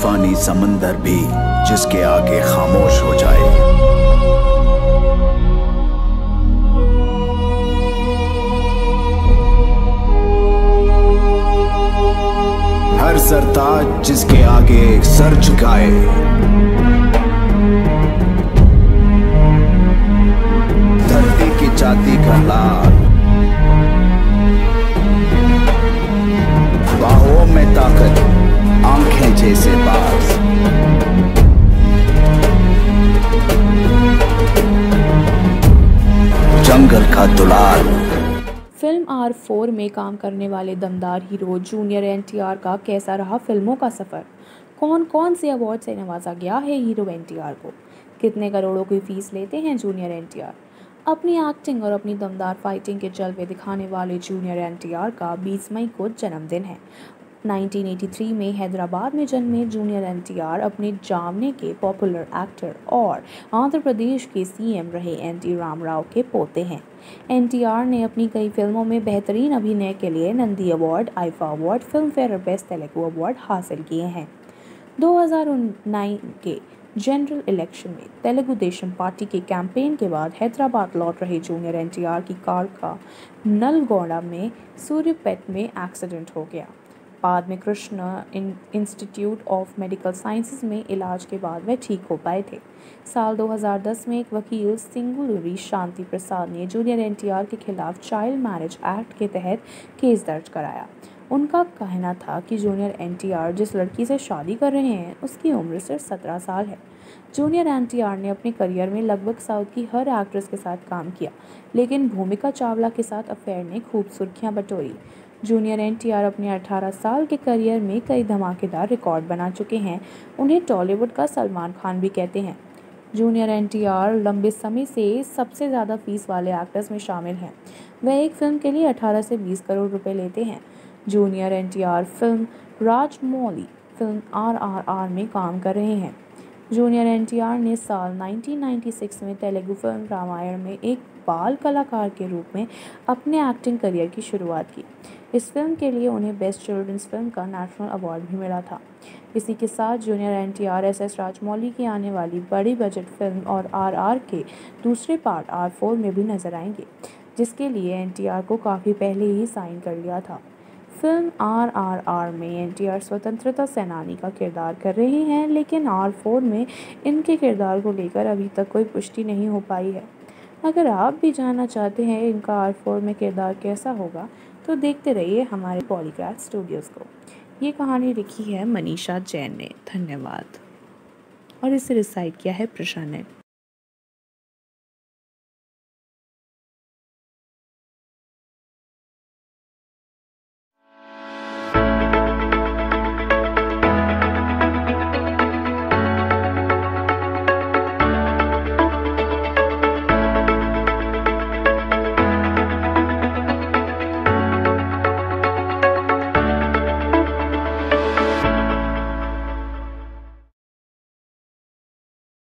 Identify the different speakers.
Speaker 1: तूफानी समंदर भी जिसके आगे खामोश हो जाए। हर सरताज जिसके आगे सर झुकाए। धरती की जाति का लाल का दुलाल
Speaker 2: फ़िल्म आर फोर में काम करने वाले दमदार हीरो जूनियर एनटीआर का कैसा रहा फ़िल्मों का सफ़र? कौन कौन से अवार्ड से नवाजा गया है हीरो एनटीआर को? कितने करोड़ों की फ़ीस लेते हैं जूनियर एनटीआर? अपनी एक्टिंग और अपनी दमदार फाइटिंग के जलवे दिखाने वाले जूनियर एनटीआर का 20 मई को जन्मदिन है। 1983 में हैदराबाद में जन्मे जूनियर एनटीआर अपने जामने के पॉपुलर एक्टर और आंध्र प्रदेश के सीएम रहे एन एनटी रामाराव के पोते हैं। एनटीआर ने अपनी कई फ़िल्मों में बेहतरीन अभिनय के लिए Nandi award, IIFA award Filmfare best Telugu award हासिल किए हैं। 2009 के जनरल इलेक्शन में तेलुगु देशम पार्टी के कैंपेन के बाद हैदराबाद लौट रहे जूनियर एनटीआर की कार का नलगौड़ा में सूर्यपेट में एक्सीडेंट हो गया। बाद में Krishna Institute of Medical Sciences में इलाज के बाद वह ठीक हो पाए थे। साल 2010 में एक वकील सिंगुलरी शांति प्रसाद ने जूनियर एनटीआर के खिलाफ चाइल्ड मैरिज एक्ट के तहत केस दर्ज कराया। उनका कहना था कि जूनियर एनटीआर जिस लड़की से शादी कर रहे हैं, उसकी उम्र सिर्फ़ सत्रह साल है। जूनियर एनटीआर ने अपने करियर में लगभग साउथ की हर एक्ट्रेस के साथ काम किया, लेकिन भूमिका चावला के साथ अफेयर ने खूब सुर्खियाँ बटोरी। जूनियर एनटीआर अपने 18 साल के करियर में कई धमाकेदार रिकॉर्ड बना चुके हैं। उन्हें टॉलीवुड का सलमान खान भी कहते हैं। जूनियर एनटीआर लंबे समय से सबसे ज़्यादा फ़ीस वाले एक्टर्स में शामिल हैं। वह एक फ़िल्म के लिए 18 से 20 करोड़ रुपए लेते हैं। Junior NTR film Rajamouli, film R R R में काम कर रहे हैं। जूनियर एनटीआर ने साल 1996 में तेलुगु फ़िल्म रामायण में एक बाल कलाकार के रूप में अपने एक्टिंग करियर की शुरुआत की। इस फ़िल्म के लिए उन्हें बेस्ट चिल्ड्रंस फ़िल्म का नेशनल अवार्ड भी मिला था। इसी के साथ junior N T R S S Rajamouli की आने वाली बड़ी बजट फ़िल्म और आर आर के दूसरे पार्ट आर फोर में भी नज़र आएँगे, जिसके लिए एन टी आर को काफ़ी पहले ही साइन कर लिया था। फ़िल्म आर आर आर में एन टी आर स्वतंत्रता सेनानी का किरदार कर रहे हैं, लेकिन आर फोर में इनके किरदार को लेकर अभी तक कोई पुष्टि नहीं हो पाई है। अगर आप भी जानना चाहते हैं इनका आर फोर में किरदार कैसा होगा तो देखते रहिए हमारे पॉलीग्राफ स्टूडियोज़ को। ये कहानी लिखी है मनीषा जैन ने। धन्यवाद। और इसे रिसाइड किया है प्रशांत ने।